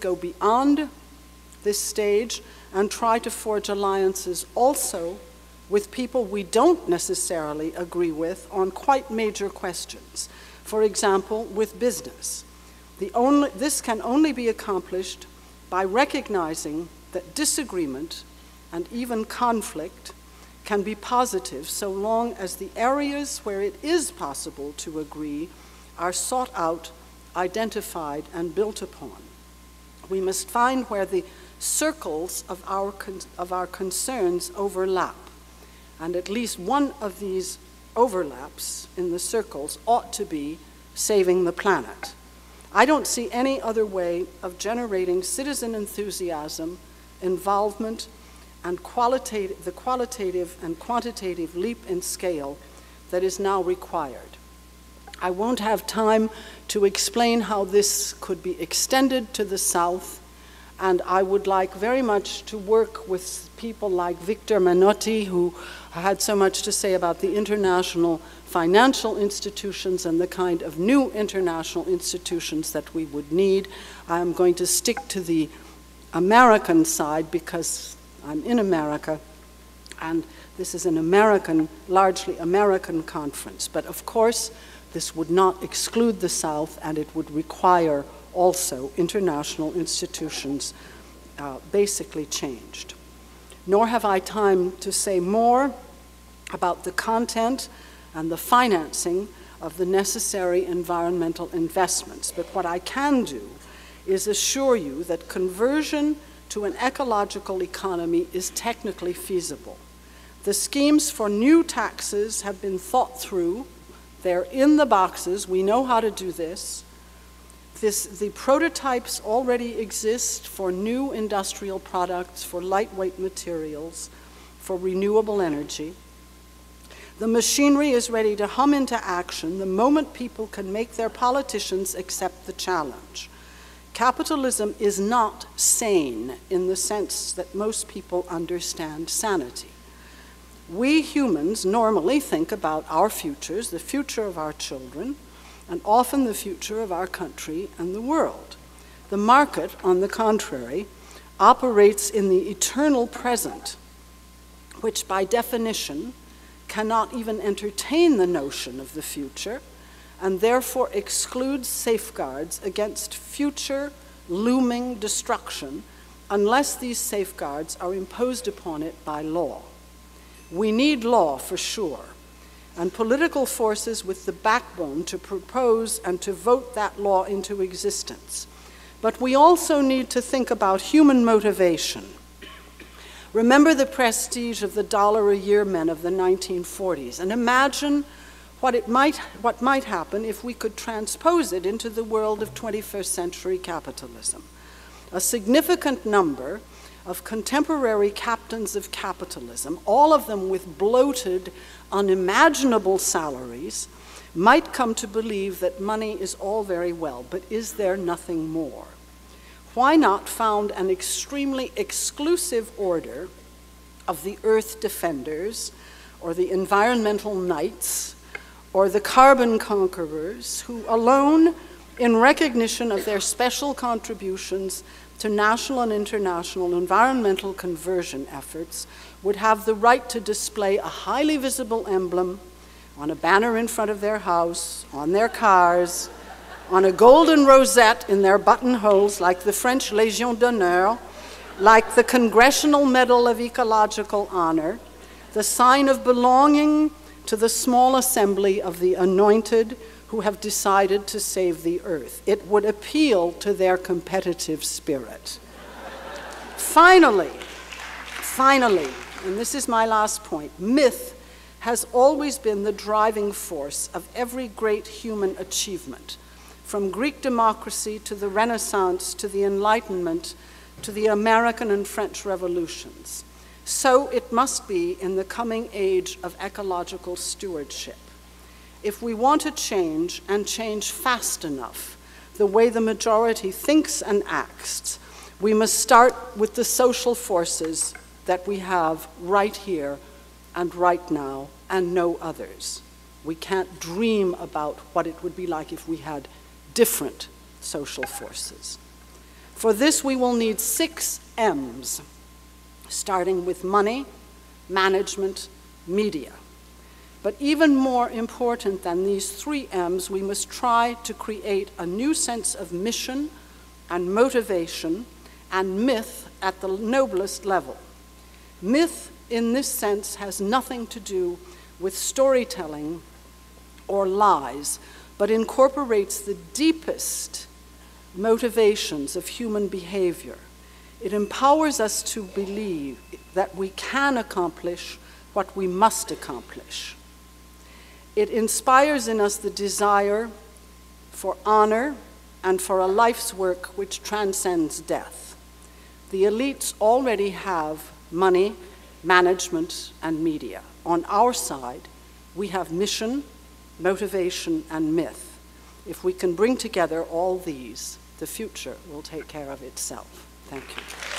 go beyond this stage and try to forge alliances also with people we don't necessarily agree with on quite major questions. For example, with business. Only, this can only be accomplished by recognizing that disagreement and even conflict can be positive so long as the areas where it is possible to agree are sought out, identified, and built upon. We must find where the circles of our, of our concerns overlap. And at least one of these overlaps in the circles ought to be saving the planet. I don't see any other way of generating citizen enthusiasm, involvement, and qualitative, the qualitative and quantitative leap in scale that is now required. I won't have time to explain how this could be extended to the South, and I would like very much to work with people like Victor Menotti, who had so much to say about the international financial institutions and the kind of new international institutions that we would need. I'm going to stick to the American side because I'm in America and this is an American, largely American conference. But of course, this would not exclude the South and it would require also international institutions uh, basically changed. Nor have I time to say more about the content and the financing of the necessary environmental investments. But what I can do is assure you that conversion to an ecological economy is technically feasible. The schemes for new taxes have been thought through. They're in the boxes. We know how to do this. this. The prototypes already exist for new industrial products, for lightweight materials, for renewable energy. The machinery is ready to hum into action the moment people can make their politicians accept the challenge. Capitalism is not sane in the sense that most people understand sanity. We humans normally think about our futures, the future of our children, and often the future of our country and the world. The market, on the contrary, operates in the eternal present, which by definition cannot even entertain the notion of the future and therefore excludes safeguards against future looming destruction unless these safeguards are imposed upon it by law. We need law for sure, and political forces with the backbone to propose and to vote that law into existence. But we also need to think about human motivation Remember the prestige of the dollar a year men of the 1940s and imagine what, it might, what might happen if we could transpose it into the world of 21st century capitalism. A significant number of contemporary captains of capitalism, all of them with bloated, unimaginable salaries, might come to believe that money is all very well, but is there nothing more? why not found an extremely exclusive order of the Earth Defenders, or the Environmental Knights, or the Carbon Conquerors, who alone, in recognition of their special contributions to national and international environmental conversion efforts, would have the right to display a highly visible emblem on a banner in front of their house, on their cars, on a golden rosette in their buttonholes, like the French Légion d'honneur, like the Congressional Medal of Ecological Honor, the sign of belonging to the small assembly of the anointed who have decided to save the earth. It would appeal to their competitive spirit. finally, finally, and this is my last point myth has always been the driving force of every great human achievement from Greek democracy to the Renaissance to the Enlightenment to the American and French revolutions. So it must be in the coming age of ecological stewardship. If we want to change and change fast enough the way the majority thinks and acts, we must start with the social forces that we have right here and right now and no others. We can't dream about what it would be like if we had different social forces. For this, we will need six M's, starting with money, management, media. But even more important than these three M's, we must try to create a new sense of mission and motivation and myth at the noblest level. Myth, in this sense, has nothing to do with storytelling or lies, but incorporates the deepest motivations of human behavior. It empowers us to believe that we can accomplish what we must accomplish. It inspires in us the desire for honor and for a life's work which transcends death. The elites already have money, management, and media. On our side, we have mission, motivation, and myth. If we can bring together all these, the future will take care of itself. Thank you.